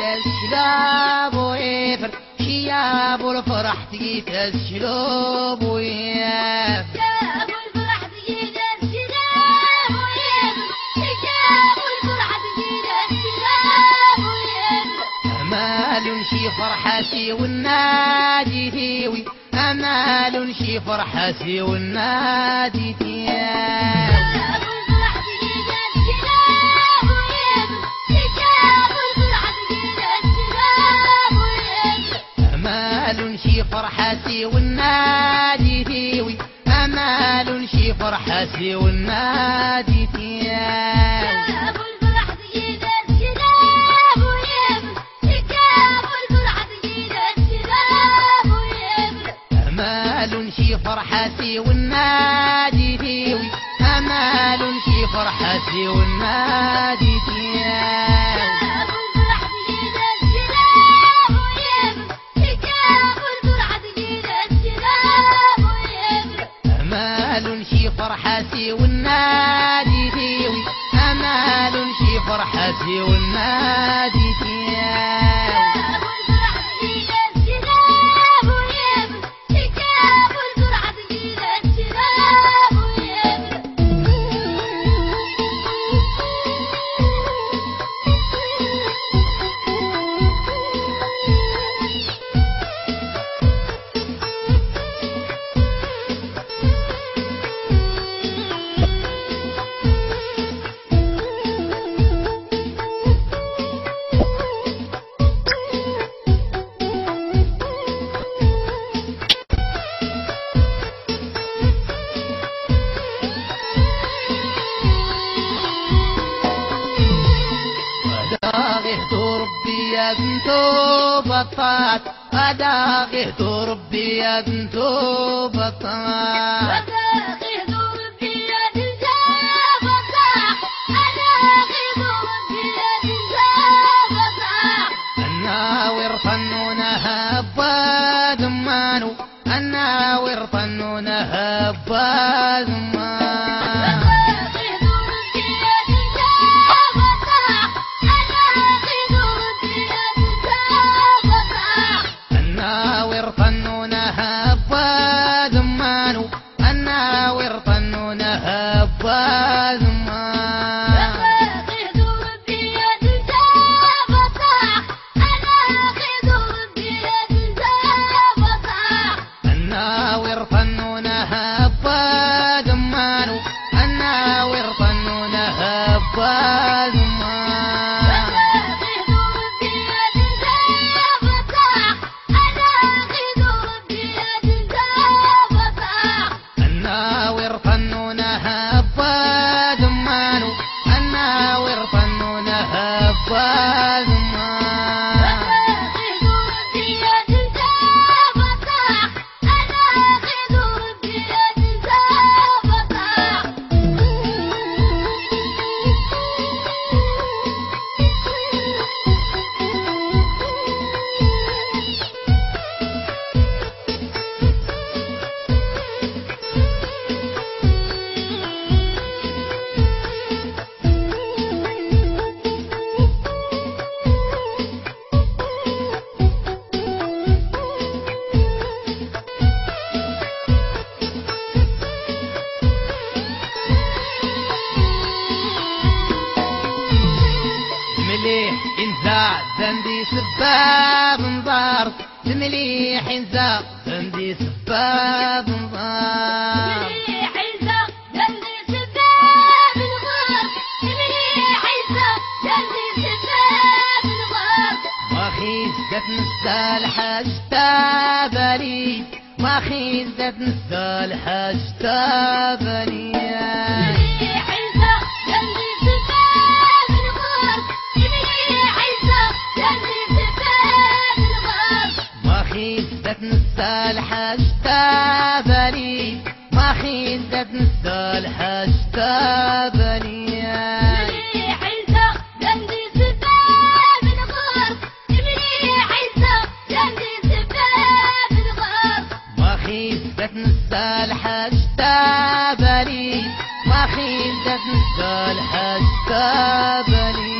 الشلاب ويفر شياب الفرح تجيت الشلاب ويفر شي فرحتي والنادي تيوي أمال شي فرحتي والنادي تيوي ويبر أمال شي فرحتي والنادي تيوي أمال شي فرحتي والنادي تيوي فرحتي والنادي تيوي أمال شي فرحتي والنادي تيوي بطات أداغه ربي يا بنتو بطات wali انزع ذنبي سباب نظار مليح انزع ذنبي سباب نظار خيزت نسال حاجتابني ما خيزت نسال حاجتابني ما خيزت نسال حاجتابني ما خيزت نسال حاجتابني ما خيزت نسال حاجتابني ما خيزت نسال حاجتابني